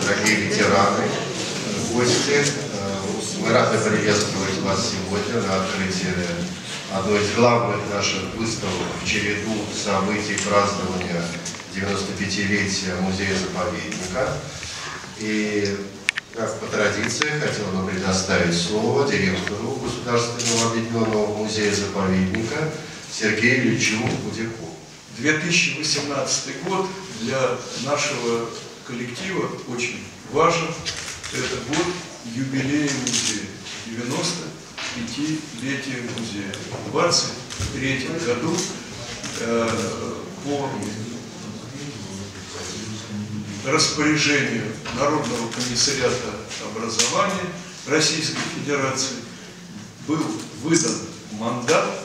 дорогие ветераны, гости. Мы рады приветствовать вас сегодня на открытии одной из главных наших выставок в череду событий празднования 95-летия музея-заповедника. И, как по традиции, хотел бы предоставить слово директору Государственного объединенного музея-заповедника Сергею Ильичу Худяку. 2018 год для нашего коллектива очень важен. Это год юбилея музея, 95-летие музея. В 23 году э, по распоряжению Народного комиссариата образования Российской Федерации был выдан мандат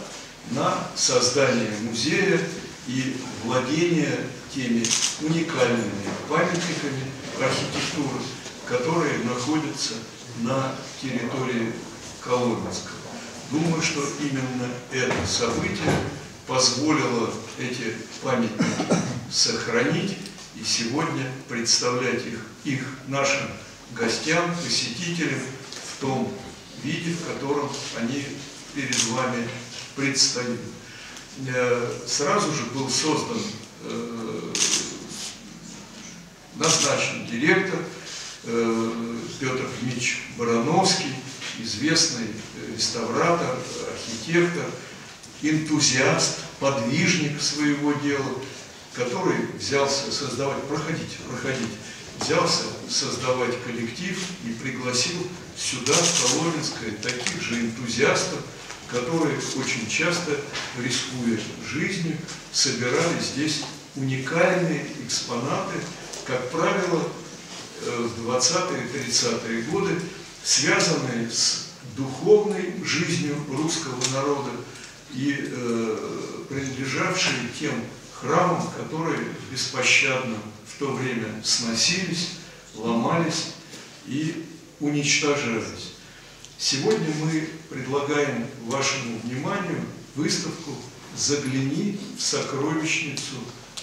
на создание музея и владение теми уникальными памятниками архитектуры, которые находятся на территории Коломенска. Думаю, что именно это событие позволило эти памятники сохранить и сегодня представлять их, их нашим гостям, посетителям в том виде, в котором они перед вами предстают. Э, сразу же был создан, э, назначен директор э, Петр Дмитриевич Барановский, известный реставратор, архитектор, энтузиаст, подвижник своего дела, который взялся создавать, проходите, проходите, взялся создавать коллектив и пригласил сюда, в Коломенское, таких же энтузиастов, которые очень часто, рискуя жизнью, собирали здесь уникальные экспонаты, как правило, э, в 20-30-е годы, связанные с духовной жизнью русского народа и э, принадлежавшие тем храмам, которые беспощадно в то время сносились, ломались и уничтожались. Сегодня мы предлагаем вашему вниманию выставку «Загляни в сокровищницу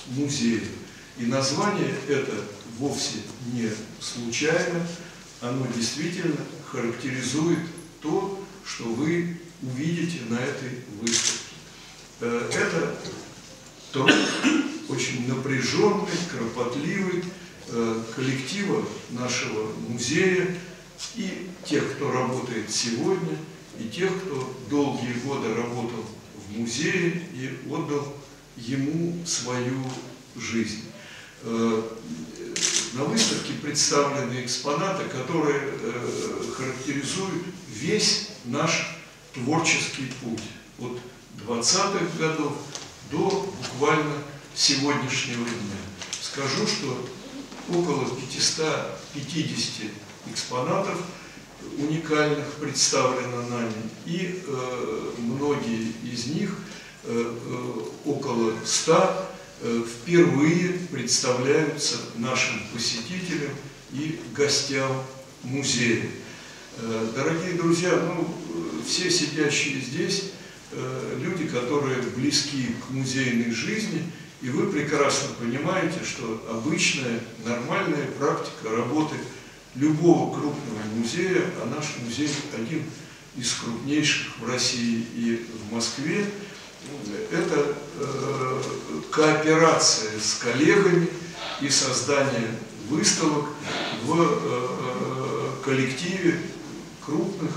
музея». И название это вовсе не случайно, оно действительно характеризует то, что вы увидите на этой выставке. Э, это труд очень напряженный, кропотливый э, коллектива нашего музея, и тех, кто работает сегодня, и тех, кто долгие годы работал в музее и отдал ему свою жизнь. Э, на выставке представлены экспонаты, которые э, характеризуют весь наш творческий путь от 20-х годов до буквально сегодняшнего дня. Скажу, что около 550 экспонатов уникальных представлено нами, и э, многие из них, около ста, э, впервые представляются нашим посетителям и гостям музея. Э, дорогие друзья, ну, все сидящие здесь э, люди, которые близки к музейной жизни, и вы прекрасно понимаете, что обычная, нормальная практика работы – любого крупного музея, а наш музей один из крупнейших в России и в Москве, это э, кооперация с коллегами и создание выставок в э, коллективе крупных,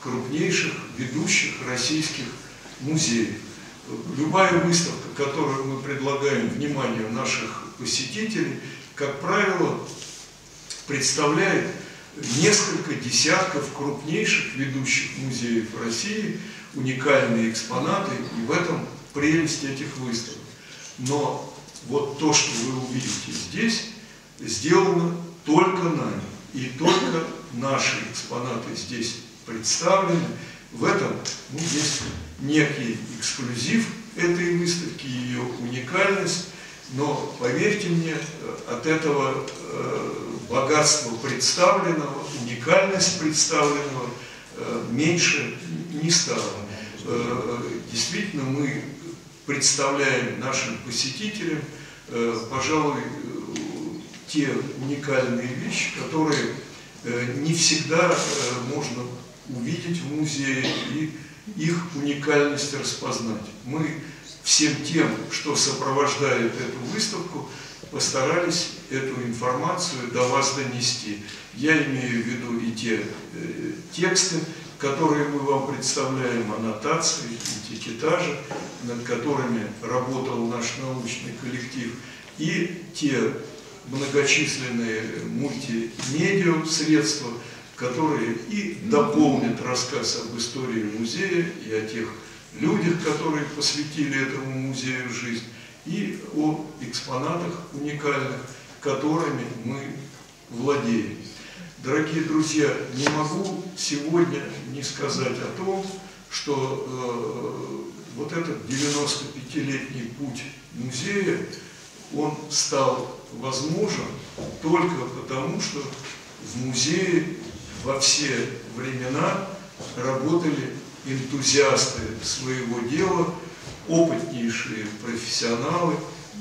крупнейших, ведущих российских музеев. Любая выставка, которую мы предлагаем вниманию наших посетителей, как правило, представляет несколько десятков крупнейших ведущих музеев России, уникальные экспонаты, и в этом прелесть этих выставок. Но вот то, что вы увидите здесь, сделано только нами. И только наши экспонаты здесь представлены. В этом ну, есть некий эксклюзив этой выставки, ее уникальность. Но поверьте мне, от этого э, богатства представленного, уникальность представленного э, меньше не стало. Э, действительно, мы представляем нашим посетителям, пожалуй, те уникальные вещи, которые э, не всегда э, можно увидеть в музее и их уникальность распознать. Мы всем тем, что сопровождает эту выставку, постарались эту информацию до вас донести. Я имею в виду и те э, тексты, которые мы вам представляем, аннотации, этикетажи, над которыми работал наш научный коллектив, и те многочисленные мультимедиа средства, которые и дополнят рассказ об истории музея и о тех людях, которые посвятили этому музею жизнь, и о экспонатах уникальных, которыми мы владеем. Дорогие друзья, не могу сегодня не сказать о том, что э, вот этот 95-летний путь музея, он стал возможен только потому, что в музее во все времена работали энтузиасты своего дела, опытнейшие профессионалы,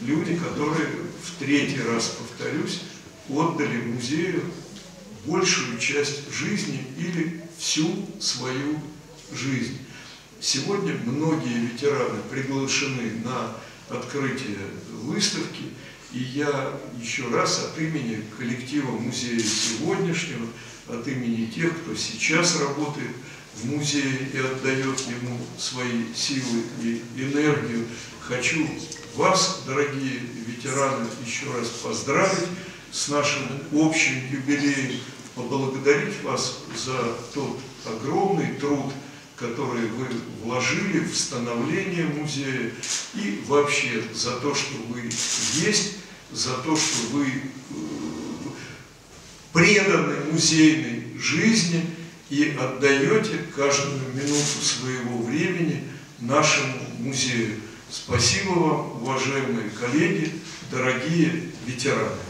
люди, которые в третий раз, повторюсь, отдали музею большую часть жизни или всю свою жизнь. Сегодня многие ветераны приглашены на открытие выставки, и я еще раз от имени коллектива музея сегодняшнего, от имени тех, кто сейчас работает в музее и отдает ему свои силы и энергию, хочу вас, дорогие ветераны, еще раз поздравить с нашим общим юбилеем, поблагодарить вас за тот огромный труд, который вы вложили в становление музея и вообще за то, что вы есть, за то, что вы э, преданы музейной жизни и отдаете каждую минуту своего времени нашему музею. Спасибо вам, уважаемые коллеги, дорогие ветераны.